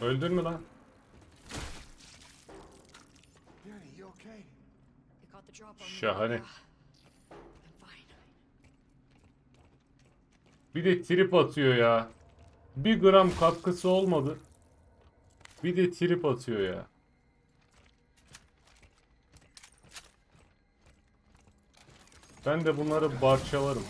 Öldün mü lan? Şahane. Bir de trip atıyor ya. Bir gram katkısı olmadı. Bir de trip atıyor ya. Ben de bunları parçalarım.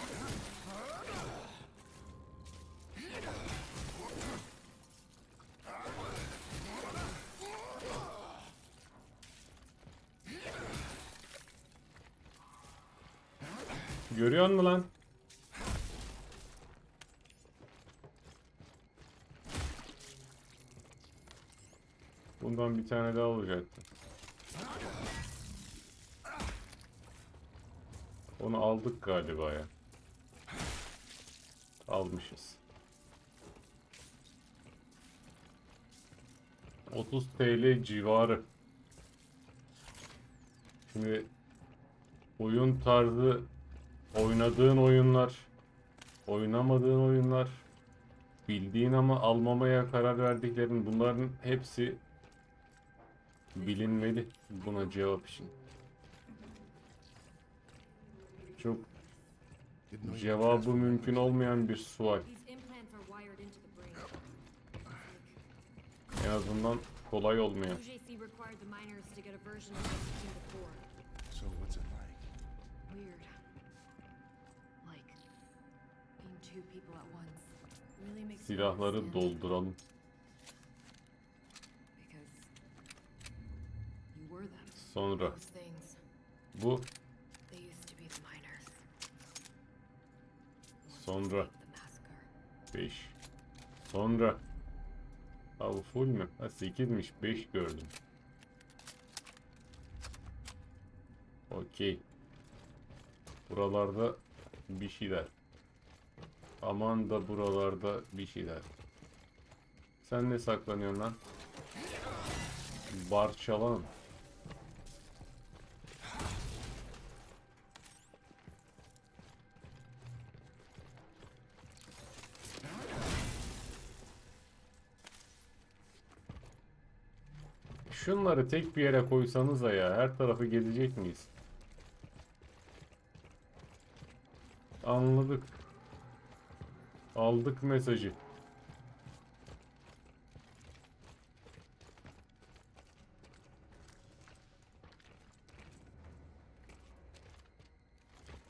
Görüyor musun lan? Bundan bir tane daha olacaktı. Onu aldık galiba ya. Almışız. 30 TL civarı. Şimdi oyun tarzı oynadığın oyunlar, oynamadığın oyunlar, bildiğin ama almamaya karar verdiklerin bunların hepsi bilinmeli buna cevap için. Çok cevabı mümkün olmayan bir sual. En azından kolay olmayan. Ones who Sonra. the massacre. 5. Sonra. Ha bu full mü? Ha 8'miş. 5 gördüm. Okey. Buralarda bir şeyler. Aman da buralarda bir şeyler. Sen ne saklanıyorsun lan? Barçalan. Şunları tek bir yere koysanıza ya. Her tarafı gezecek miyiz? Anladık. Aldık mesajı.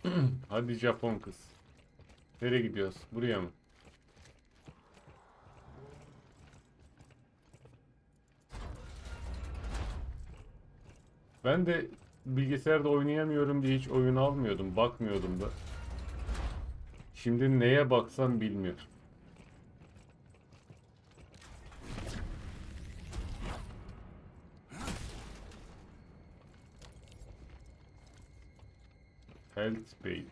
Hadi Japon kız. Nereye gidiyoruz? Buraya mı? Ben de bilgisayarda oynayamıyorum diye hiç oyun almıyordum, bakmıyordum da. Şimdi neye baksam bilmiyorum. Health Bey.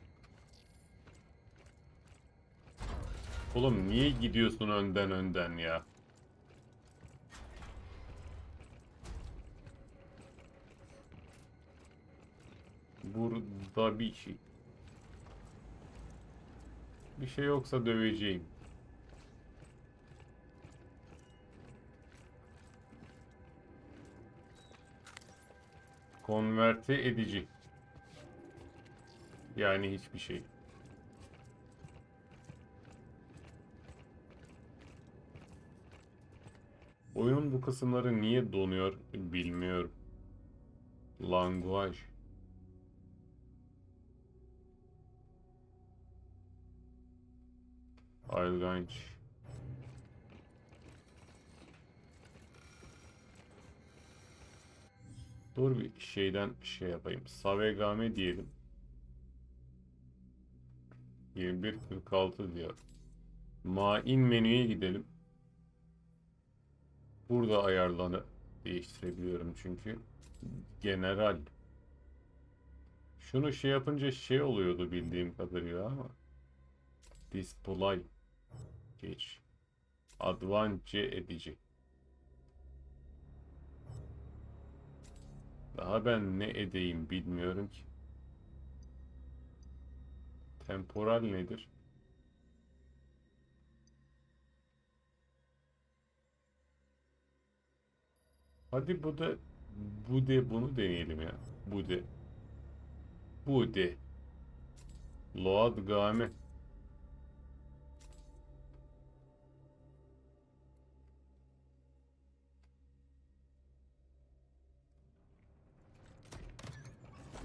Oğlum niye gidiyorsun önden önden ya? Burada bir şey. Bir şey yoksa döveceğim. Konverte edici. Yani hiçbir şey. Oyunun bu kısımları niye donuyor bilmiyorum. Language. İlginç. Dur bir şeyden şey yapayım. Savegame diyelim. 21.46 diyor. Main menüye gidelim. Burada ayarlarını değiştirebiliyorum çünkü. General. Şunu şey yapınca şey oluyordu bildiğim kadarıyla ama. Display. Geç. Advance edici. Daha ben ne edeyim bilmiyorum ki. Temporal nedir? Hadi bu da bu de bunu deneyelim ya. Bu de. Bu de. Load game.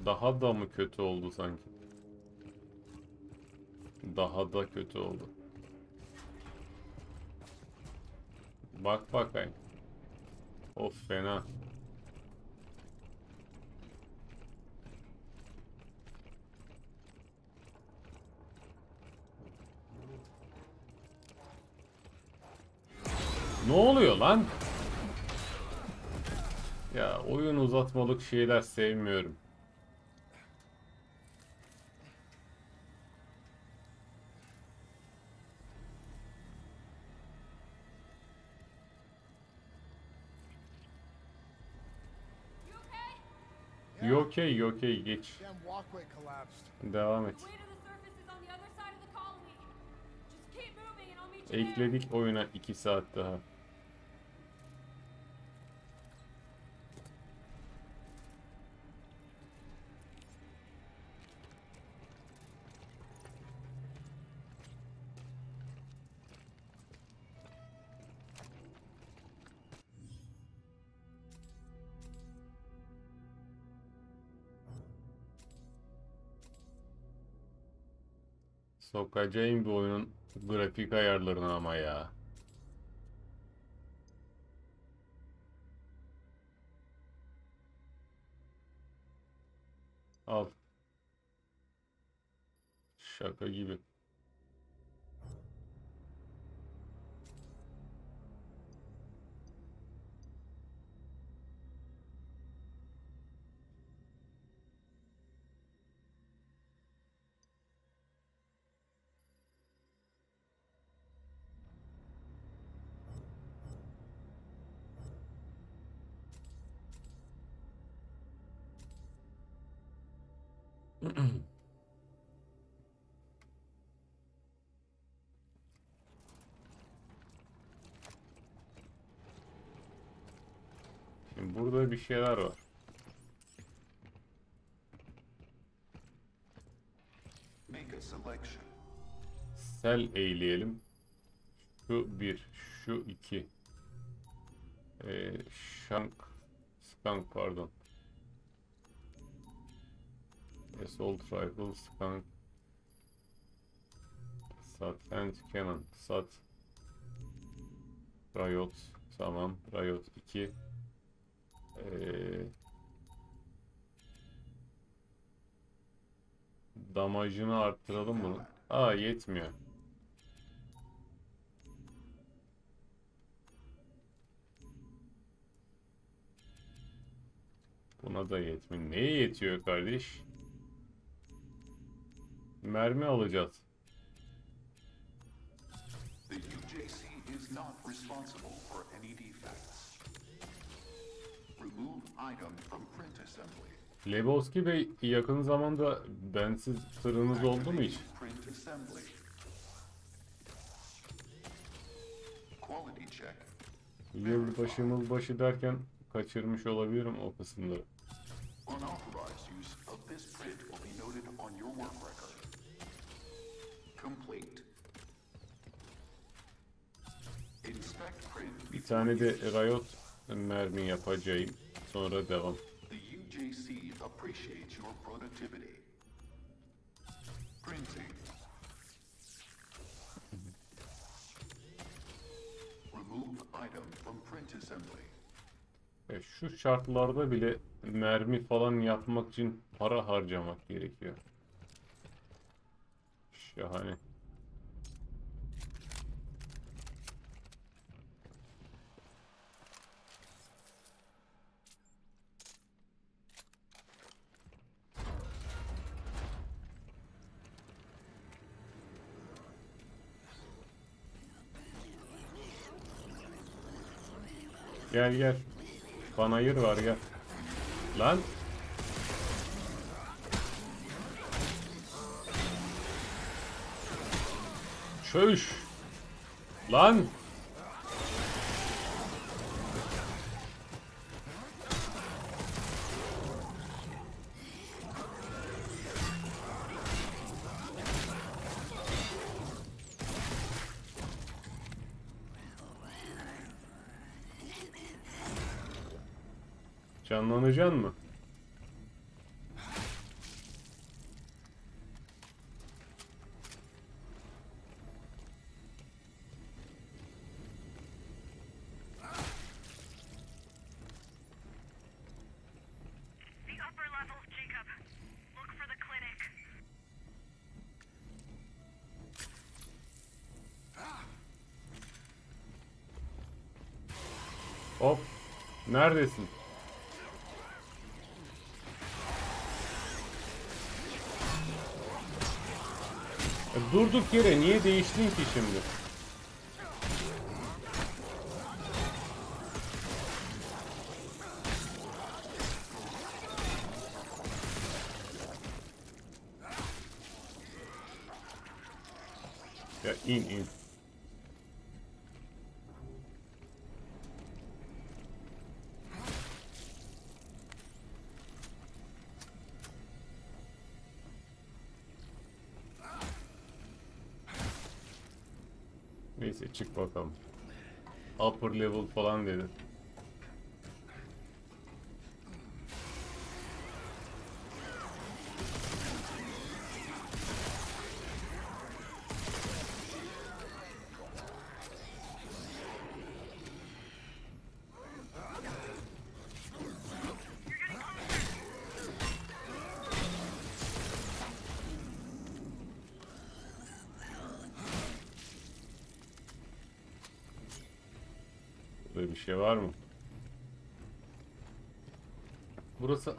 Daha da mı kötü oldu sanki? Daha da kötü oldu. Bak bakayım. Of fena. Ne oluyor lan? Ya oyun uzatmalık şeyler sevmiyorum. And I'll meet you there. Ekledik oyuna 2 saat daha. Sokacağım bu oyunun grafik ayarlarını ama ya. Al. Şaka gibi. Burada bir şeyler var. Sel eğleyelim. Şu bir, şu iki. Ee, shank, skunk pardon. Assault rifle, skunk. Sat and cannon. Sat. Riot. Tamam. Riot 2. Ee, damajını arttıralım bunu. Aa yetmiyor. Buna da yetmiyor. Neye yetiyor kardeş? Mermi alacağız. The UJC is not responsible for any defects. Remove item from print assembly. Lebowski Bey yakın zamanda bensiz tırınız oldu mu hiç? Print assembly. Quality check. Yılbaşı mılbaşı derken kaçırmış olabilirim o kısımları. Tane de Riot mermi yapacağım. Sonra devam. The UJC appreciates your productivity. Printing. Remove item from print assembly. E, şu şartlarda bile mermi falan yapmak için para harcamak gerekiyor. Şahane. Gel gel. Panayır var gel. Lan. Çöş. Lan. Canlanacaksın mı? The upper levels, Jacob. Look for the clinic. Hop. Neredesin? Durduk yere niye değiştin ki şimdi? Çık bakalım. Upper level falan dedi.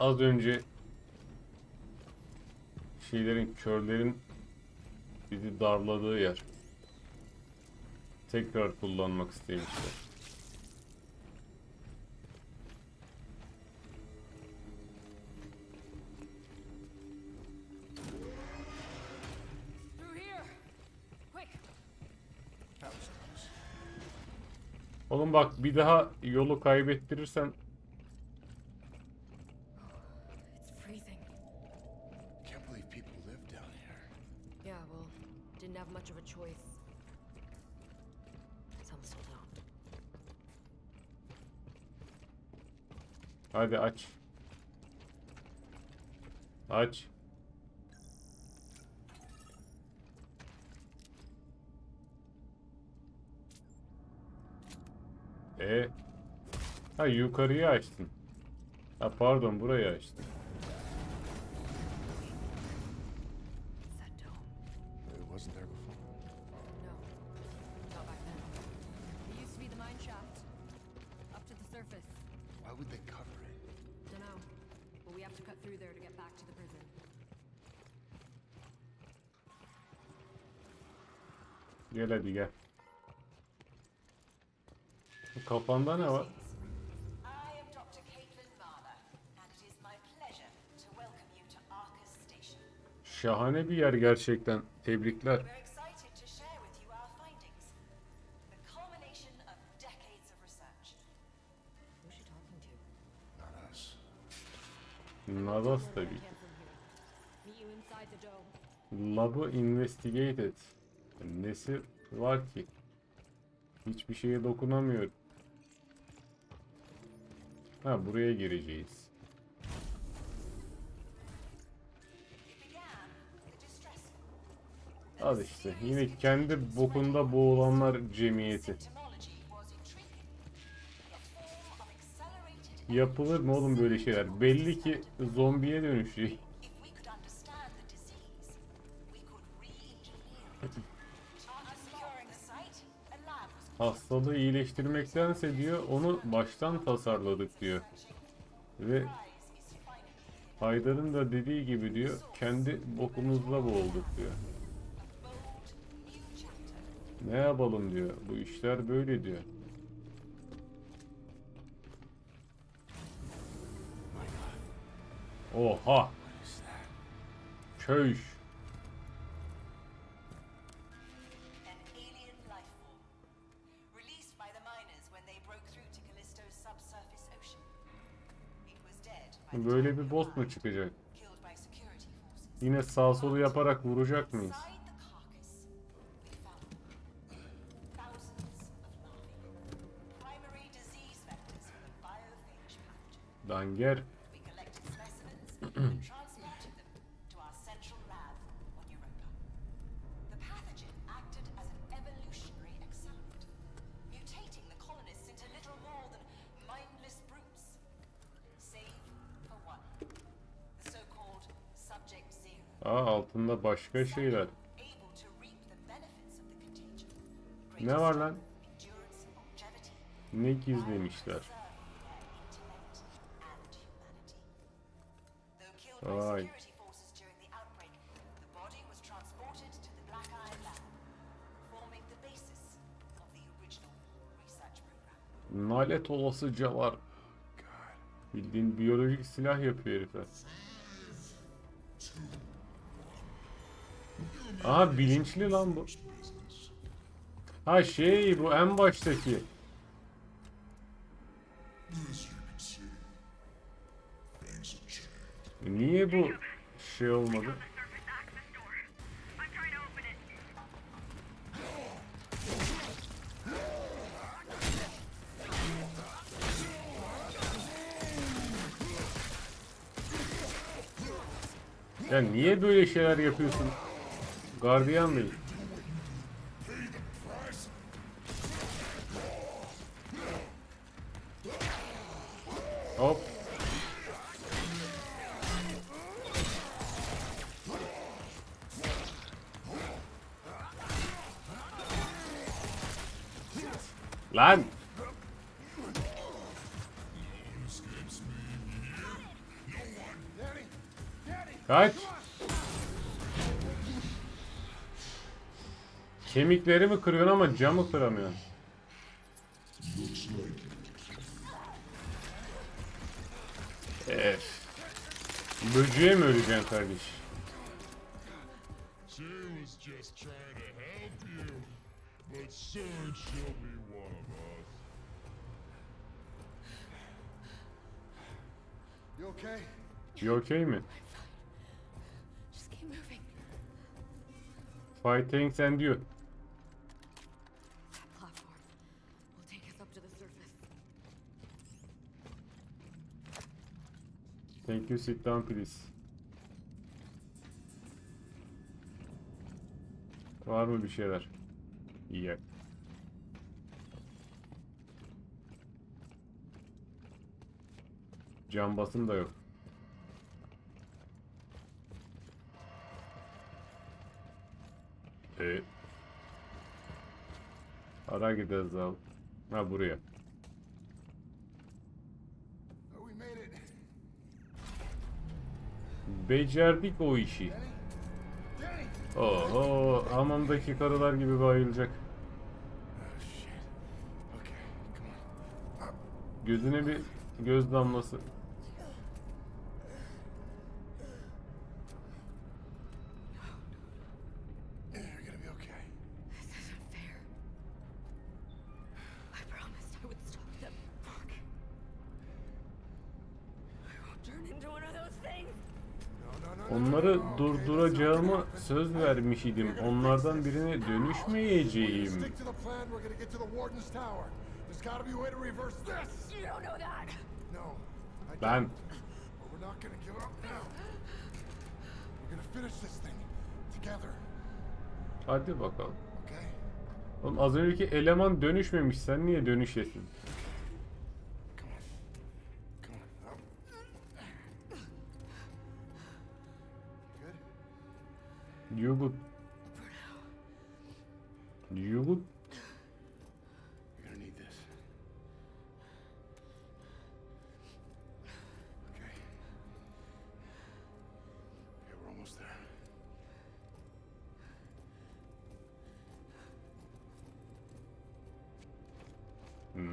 Az önce şeylerin, körlerin bizi darladığı yer. Tekrar kullanmak istemişler. Oğlum bak bir daha yolu kaybettirirsen hadi aç. Aç. E ha yukarıyı açtın. Ha pardon burayı açtın. Hadi gel. Kafanda ne var? Şahane bir yer gerçekten. Tebrikler. Nadas tabii ki. Lab'ı investigate et. Nesi var ki? Hiçbir şeye dokunamıyorum. Ha buraya gireceğiz. Al işte yine kendi bokunda boğulanlar cemiyeti. Yapılır mı oğlum böyle şeyler? Belli ki zombiye dönüşecek. Hastalığı iyileştirmektense diyor onu baştan tasarladık diyor. Ve. Haydar'ın da dediği gibi diyor kendi bokumuzla boğulduk diyor. Ne yapalım diyor. Bu işler böyle diyor. Oha. Köy. Böyle bir boss mu çıkacak? Yine sağ solu yaparak vuracak mıyız? Inside altında başka şeyler. Ne var lan? Ne gizlemişler? Vay. security forces during the outbreak, the body was Aha bilinçli lan bu. Ha şey bu en baştaki. Niye bu şey olmadı? Ya niye böyle şeyler yapıyorsun? Gardiyan Bey. Kemiklerimi kırıyorsun ama camı kıramıyorsun. Ef. Böceğe mi öleceksin kardeş? She was just trying to help you, okay? You okay mi? Just keep moving. Fighting sen diyor. Thank you sit down please. Var mı bir şeyler? İyi. Cam basım da yok. E. Ara gideriz abi. Ha buraya. Becerdik o işi. Oho hamamdaki karılar gibi bayılacak. Gözüne bir göz damlası. Give up now. We're gonna finish this thing together. hadi bakalım. Oğlum az önceki eleman dönüşmemiş. Sen niye dönüşesin? Almost there.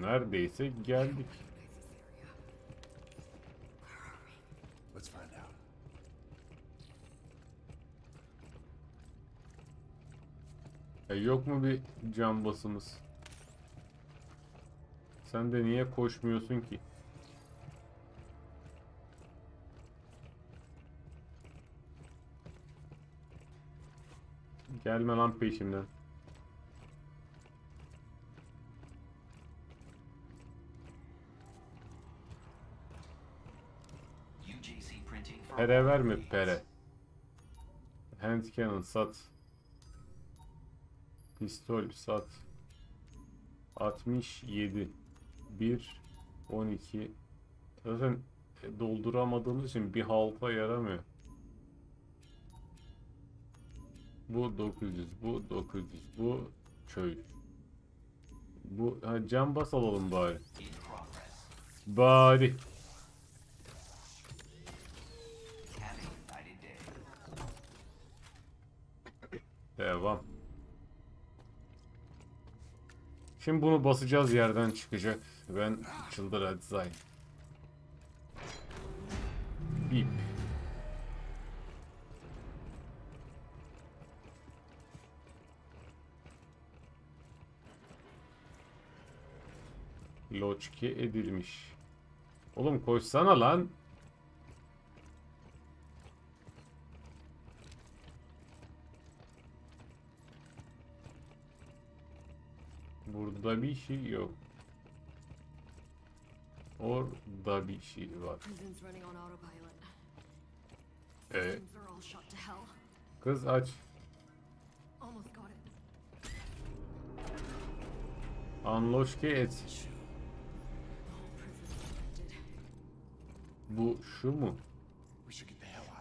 Neredeyse geldik. E, yok mu bir can basımız? Sen de niye koşmuyorsun ki? Gelme lan peşimden. Pere verme pere. Hand cannon sat. Pistol sat. 67. 1 12. Zaten dolduramadığımız için bir halta yaramıyor. Bu 900, bu 900, bu köy. Bu ha, cam bas alalım bari. Bari. Devam. Şimdi bunu basacağız yerden çıkacak. Ben çıldır design. Bip. Loçki edilmiş. Oğlum koşsana lan. Burada bir şey yok. Orada bir şey var. Hell. kız aç. Unlock et. Bu şu mu?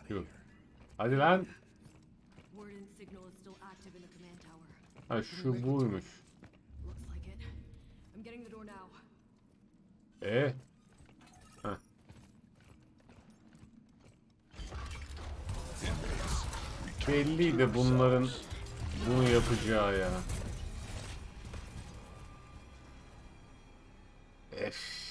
Yok. Hadi lan. Ha şu buymuş getting the door now. Ee? Belliydi bunların bunu yapacağı ya. Eff.